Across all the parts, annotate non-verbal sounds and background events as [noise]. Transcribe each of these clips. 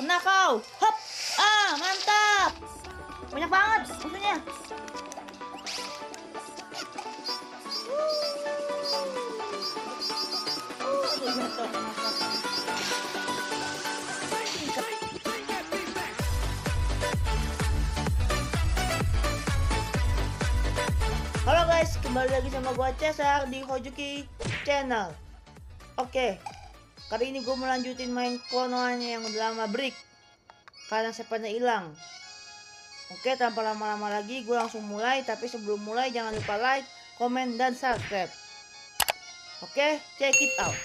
Kena kau. Hop. Ah, mantap. Banyak banget musuhnya. Uh? Halo guys, kembali lagi sama gua Cesar di Hojuki Channel. Oke, kali ini gue melanjutin main konoanya yang udah lama break karena sepanya hilang. Oke, tanpa lama-lama lagi gue langsung mulai. Tapi sebelum mulai jangan lupa like, komen, dan subscribe. Oke, check it out.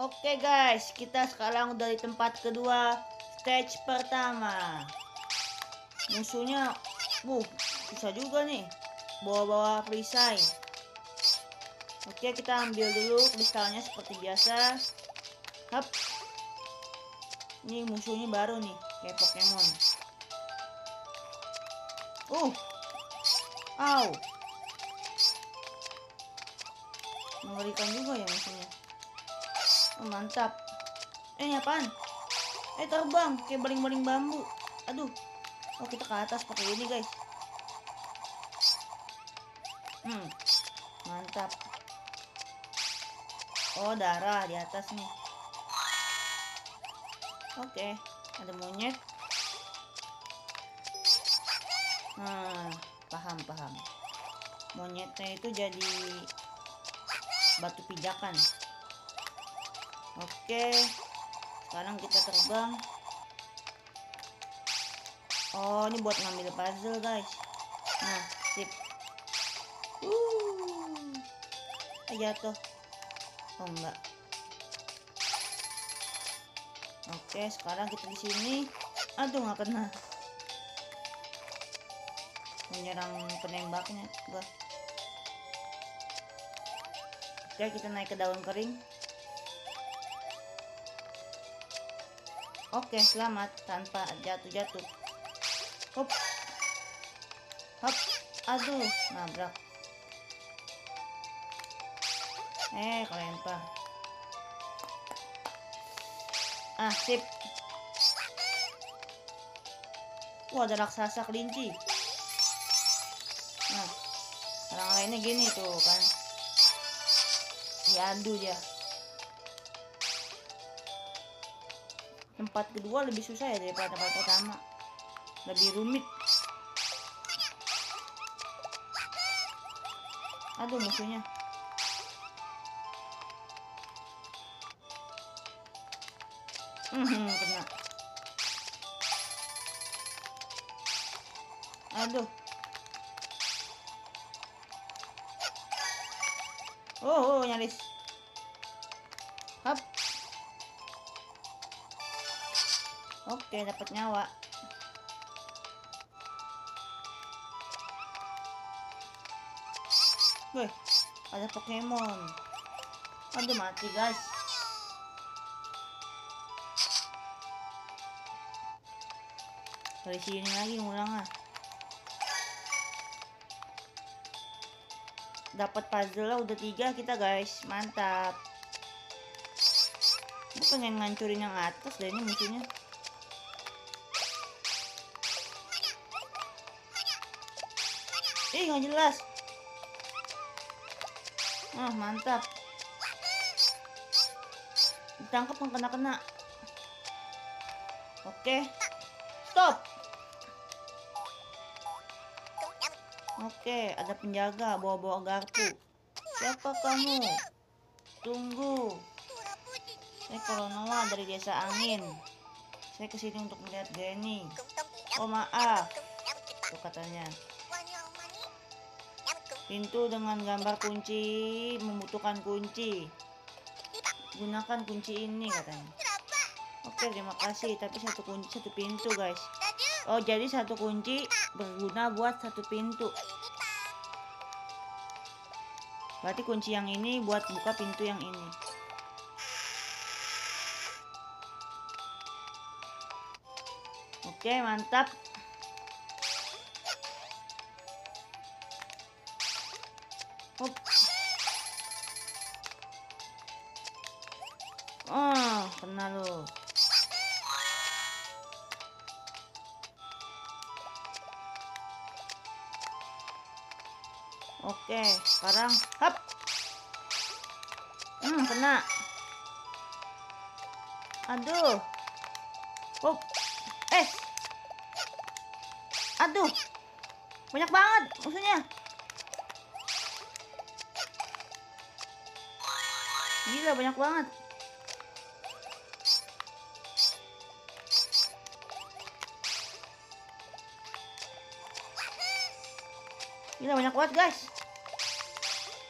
Oke guys, kita sekarang udah di tempat kedua, stage pertama. Musuhnya, wuh, susah juga nih bawa-bawa perisai. Oke, kita ambil dulu kristalnya seperti biasa. Hap. Ini musuhnya baru nih, kayak Pokemon. Uh. Au. Mengerikan juga ya musuhnya. Oh, mantap. Eh, ini apaan? Eh, terbang kayak baling-baling bambu. Aduh. Oh, kita ke atas pakai ini, guys. Hmm, mantap. Oh, darah di atas nih. Oke, ada monyet. Nah, paham, paham. Monyetnya itu jadi batu pijakan. Oke, sekarang kita terbang. Oh, ini buat ngambil puzzle, guys. Nah, sip. Uh. Jatuh. Oh enggak. Oke, sekarang kita di sini. Aduh, nggak kena. Menyerang penembaknya, gua. Oke, kita naik ke daun kering. Oke, selamat tanpa jatuh-jatuh. Hop. Hop. Aduh, nabrak. Eh, kelempar. Ah, sip. Wah, ada raksasa kelinci. Nah, orang lainnya gini tuh kan. Diadu dia. Tempat kedua lebih susah ya daripada tempat pertama. Lebih rumit. Aduh, musuhnya. Kena. Aduh. Oh, oh nyaris. Hap. Oke, dapat nyawa. Wih, ada Pokemon. Aduh, mati guys. Dari sini lagi ngulang ah dapat puzzle lah udah tiga kita guys. Mantap. Gue pengen ngancurin yang atas deh ini musuhnya. Ih nggak jelas. Ah mantap. Ditangkap kan kena kena oke. Stop Oke, ada penjaga bawa-bawa garpu. Siapa kamu? Tunggu. Saya Koronoa dari desa angin. Saya ke sini untuk melihat Granny. Oh maaf. Itu katanya. Pintu dengan gambar kunci membutuhkan kunci. Gunakan kunci ini katanya. Oke, terima kasih. Tapi satu kunci satu pintu, guys. Oh, jadi satu kunci berguna buat satu pintu. Berarti kunci yang ini buat buka pintu yang ini. Oke, mantap. Aduh. Oh. Eh. Aduh. Banyak banget musuhnya. Gila banyak banget. Gila banyak banget guys.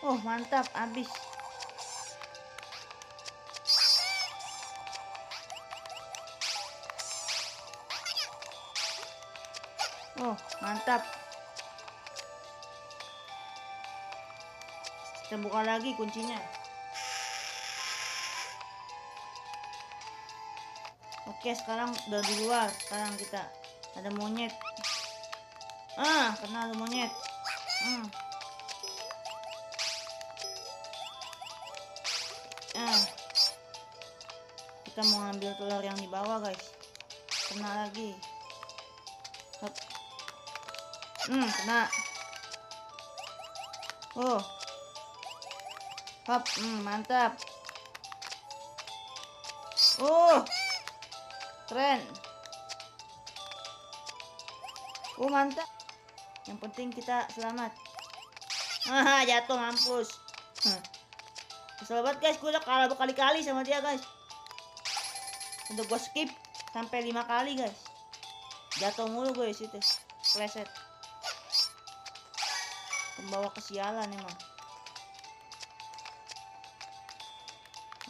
Oh mantap habis. Mantap. Kita buka lagi kuncinya. Oke sekarang udah di luar. Sekarang kita ada monyet. Ah kena ada monyet. Hmm. Ah. Kita mau ambil telur yang di bawah, guys. Kena lagi. Hmm, kena. Oh. Hop, hmm, mantap. Oh. Keren. Oh, mantap. Yang penting kita selamat. Ah, [laughs] jatuh mampus. Huh. Kesel guys, gue udah kalah berkali-kali sama dia guys. Untuk gue skip sampai lima kali guys. Jatuh mulu gue situ. Kleset. Pembawa kesialan emang.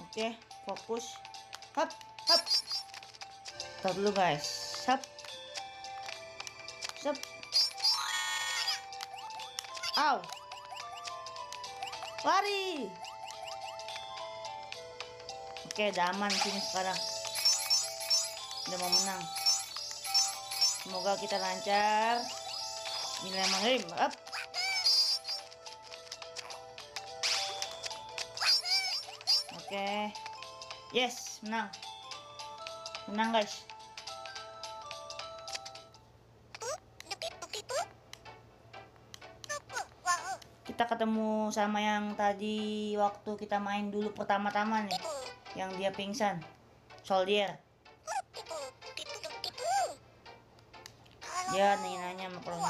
Oke, fokus. Hop, hop. Tar dulu guys. Hop. Sep. Aw. Lari. Oke, udah aman sini sekarang. Udah mau menang. Semoga kita lancar. Bismillahirrahmanirrahim. Up. Oke. Yes, menang. Menang, guys. kita ketemu sama yang tadi waktu kita main dulu pertama-tama nih yang dia pingsan soldier dia nanya-nanya sama kalau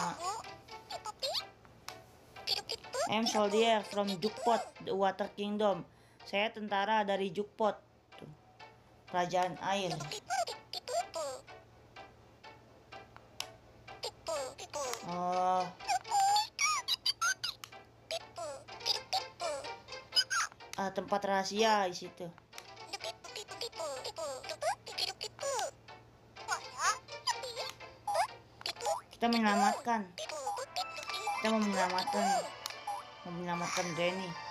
I'm soldier from Jukpot the Water Kingdom saya tentara dari Jukpot Tuh. kerajaan air oh uh, tempat rahasia di situ. Kita menyelamatkan. Kita mau menyelamatkan. Mau menyelamatkan Granny.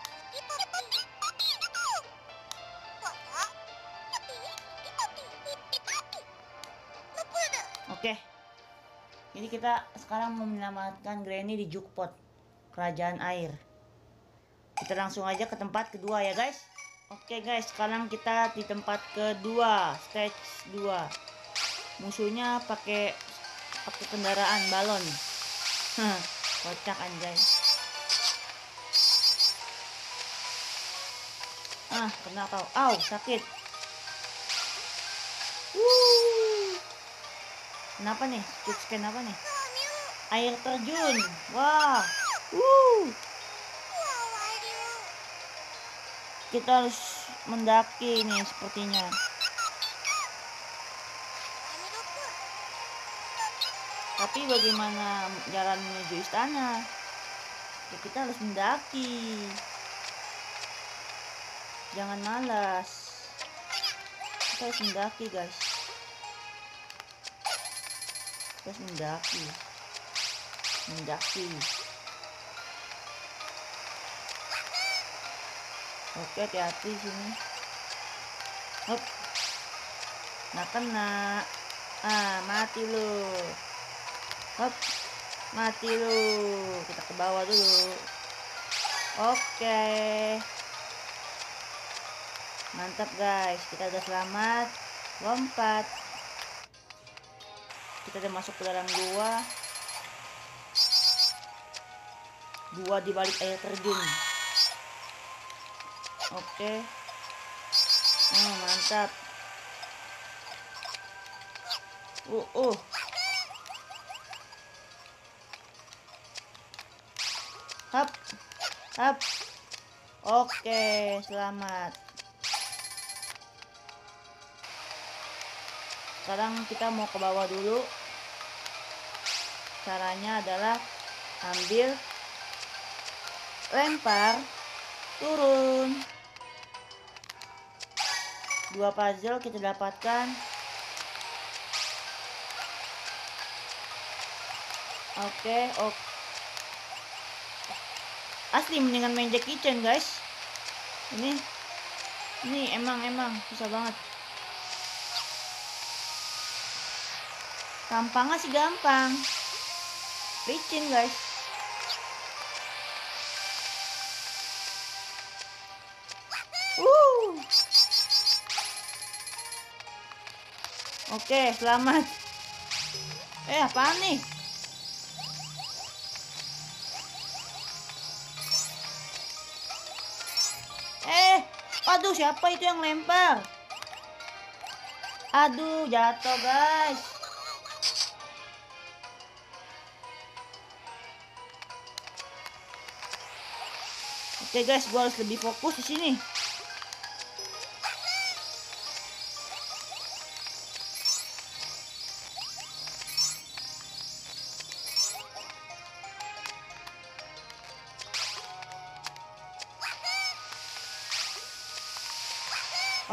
Oke. Jadi kita sekarang mau menyelamatkan Granny di Jukpot, kerajaan air. Kita langsung aja ke tempat kedua ya guys. Oke guys sekarang kita di tempat kedua stage 2 musuhnya pakai pakai kendaraan balon. Kocak anjay. Ah kena kau au sakit kenapa nih? Scan apa nih? Air terjun. Wah. Wuh. kita harus mendaki nih sepertinya. Tapi bagaimana jalan menuju istana? Ya kita harus mendaki. Jangan malas. Kita harus mendaki guys harus mendaki mendaki Oke, hati-hati sini. Hop. Nah kena. Ah, mati lu. Hop. Mati lu. Kita ke bawah dulu. Oke. Mantap guys, kita udah selamat. Lompat. Kita udah masuk ke dalam gua. dua di balik air terjun. Oke. Oh mantap. Uh uh. Hap hap. Oke selamat. Sekarang kita mau ke bawah dulu caranya adalah ambil lempar turun. Dua puzzle kita dapatkan. Oke oke asli mendingan main Jackie Chan guys. Ini ini emang emang susah banget. Gampang sih? Gampang licin guys Woo. Oke, selamat. Eh, apaan nih? Eh, aduh siapa itu yang lempar? Aduh, jatuh guys. Oke guys, gue harus lebih fokus di sini.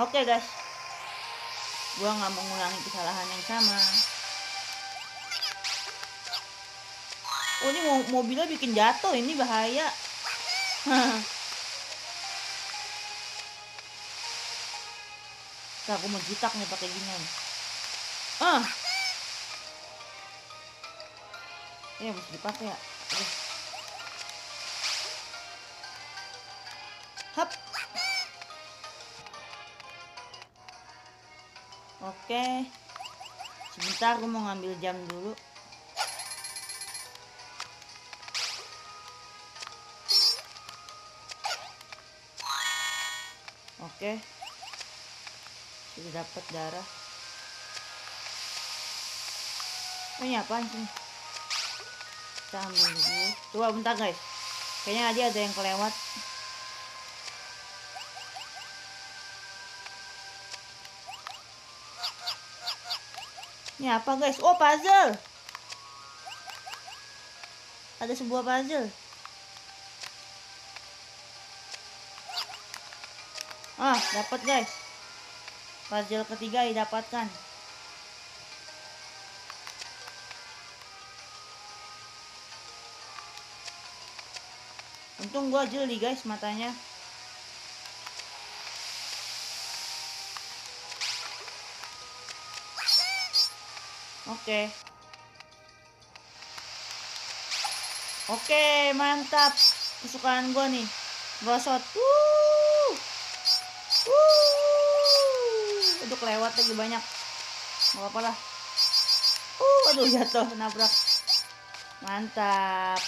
Oke guys, gua nggak mau ngulangi kesalahan yang sama. Oh ini mo- mobilnya bikin jatuh, ini bahaya. Nah, aku mau jitak nih pakai ginian. Ah. Ya mesti dipakai ya. Aduh. Hap. Oke. Sebentar aku mau ngambil jam dulu. Oke. Sudah dapat darah. Oh, ini apaan sih? Kita ambil dulu. Coba bentar guys. Kayaknya dia ada yang kelewat. Ini apa guys? Oh puzzle. Ada sebuah puzzle. Ah, dapat guys. Puzzle ketiga didapatkan. Untung gua jeli guys matanya. Oke. Oke, mantap. Kesukaan gua nih. Gosot. Wuh. Wuh. Aduh, kelewat lagi banyak. Gak apa-apa lah. Uh, aduh jatuh nabrak. Mantap.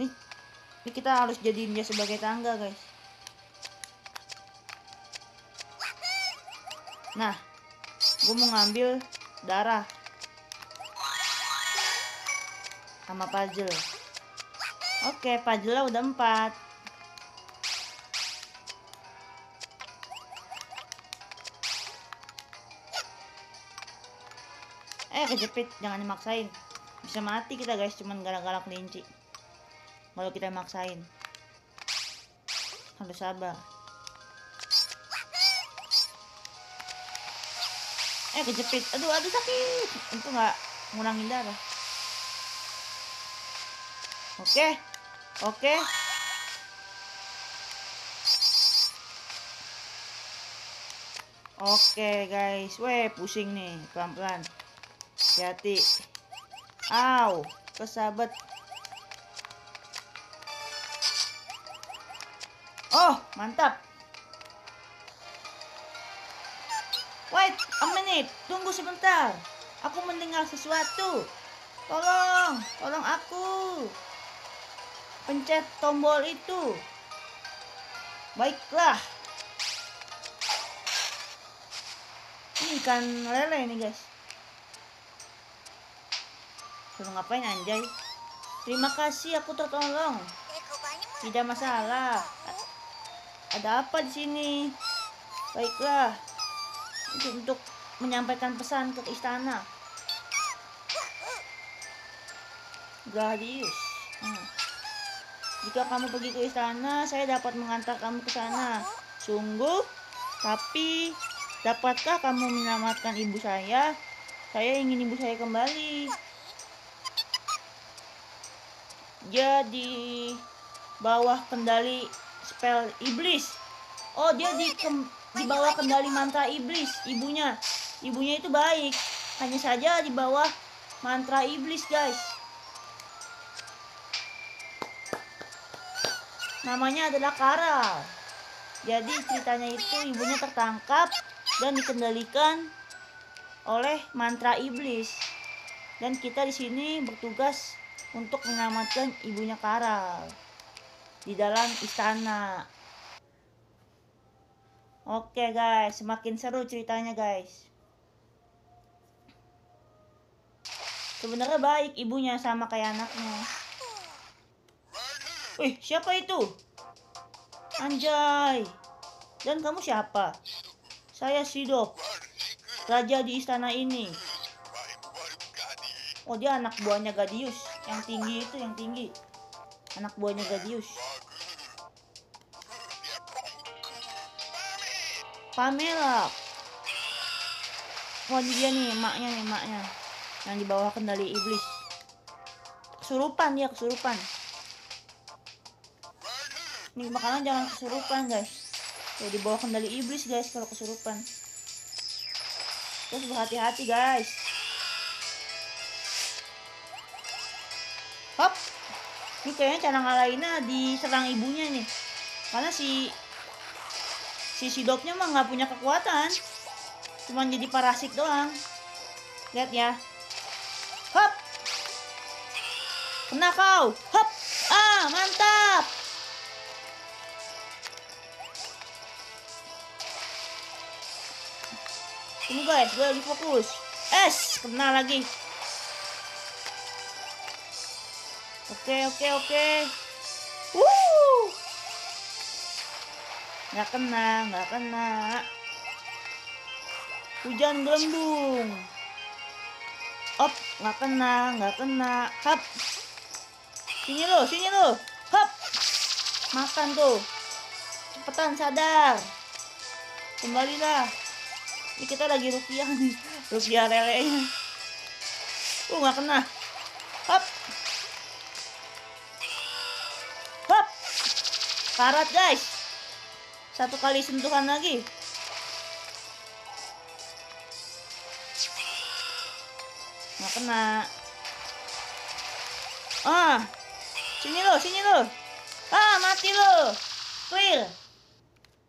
Nih, ini kita harus jadiin dia sebagai tangga, guys. Nah, gue mau ngambil darah sama puzzle. Oke, puzzle udah empat. Eh, kejepit, jangan dimaksain. Bisa mati kita guys, cuman gara-gara kelinci. Kalau kita maksain. Harus sabar. Eh kejepit. Aduh, aduh sakit. Itu nggak ngurangin darah. Oke. Oke. Oke guys. Weh, pusing nih. Pelan-pelan. Hati-hati. Au, kesabet. Oh, mantap. Wait, a minute. Tunggu sebentar. Aku mendengar sesuatu. Tolong, tolong aku. Pencet tombol itu. Baiklah. Ini ikan lele nih guys. Suruh ngapain anjay? Terima kasih aku tertolong. Tidak masalah. Ada apa di sini? Baiklah. Untuk menyampaikan pesan ke istana. Gladius. Hmm. Jika kamu pergi ke istana, saya dapat mengantar kamu ke sana. Sungguh? Tapi, dapatkah kamu menyelamatkan ibu saya? Saya ingin ibu saya kembali. Dia di bawah kendali spell iblis. Oh, dia di di bawah kendali mantra iblis, ibunya. Ibunya itu baik. Hanya saja di bawah mantra iblis, guys. Namanya adalah Karal. Jadi ceritanya itu ibunya tertangkap dan dikendalikan oleh mantra iblis. Dan kita di sini bertugas untuk menyelamatkan ibunya Karal di dalam istana. Oke guys, semakin seru ceritanya guys. Sebenarnya baik ibunya sama kayak anaknya. Wih, siapa itu? Anjay. Dan kamu siapa? Saya Sidop, raja di istana ini. Oh, dia anak buahnya Gadius. Yang tinggi itu, yang tinggi. Anak buahnya Gadius. Pamela. Ini dia nih, emaknya nih, emaknya. Yang di bawah kendali iblis. Kesurupan dia, kesurupan. Nih makanan jangan kesurupan guys. Tuh di bawah kendali iblis guys kalau kesurupan. Terus berhati-hati guys. Hop. Ini kayaknya cara ngalahinnya diserang ibunya nih. Karena si si sidopnya mah nggak punya kekuatan. Cuman jadi parasit doang. Lihat ya. Hop. Kena kau. Hop. Ah, mantap. Tunggu guys, gue lagi fokus. Es, kena lagi. Oke, oke, oke. Wuh. Nggak kena, nggak kena. Hujan gelembung. Op, nggak kena, nggak kena. Hap. Sini lo, sini lo. Hap. Makan tuh. Cepetan sadar. Kembalilah. Ini kita lagi rupiah nih. Rupiah lelenya. Uh, nggak kena. Hop. Hop. Karat, guys. Satu kali sentuhan lagi. Nggak kena. Ah. Sini lo, sini lo. Ah, mati lo. Clear.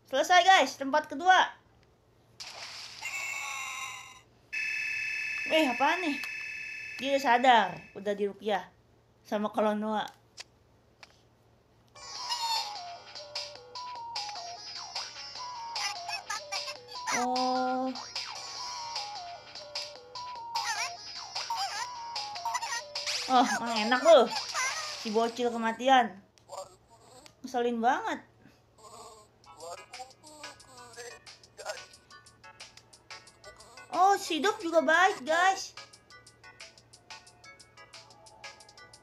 Selesai, guys. Tempat kedua. Eh, apaan nih? Dia udah sadar, udah di rupiah sama Kolonoa. Oh. Oh, emang enak loh. Si bocil kematian. Ngeselin banget. Juga baik, guys.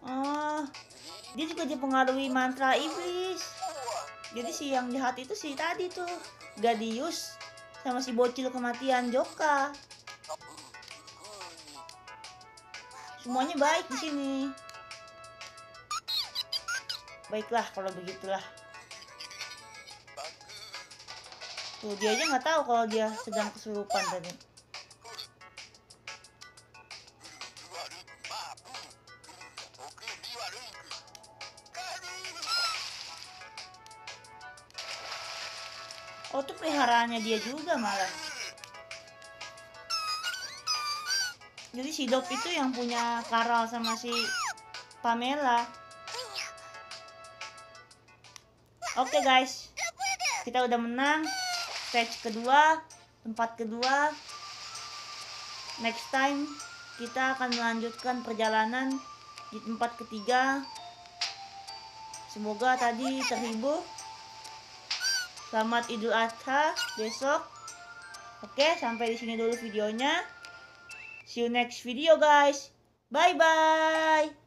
Oh, dia juga dipengaruhi mantra iblis. Jadi si yang jahat itu si tadi tuh, Gadius sama si bocil kematian Joka. Semuanya baik di sini. Baiklah kalau begitulah. Tuh dia aja nggak tahu kalau dia sedang kesurupan tadi. Peliharaannya dia juga malah. Jadi si Dop itu yang punya Karel sama si Pamela. Oke guys, kita udah menang stage kedua, tempat kedua. Next time kita akan melanjutkan perjalanan di tempat ketiga. Semoga tadi terhibur. Selamat Idul Adha besok. Oke, sampai di sini dulu videonya. See you next video guys. Bye bye.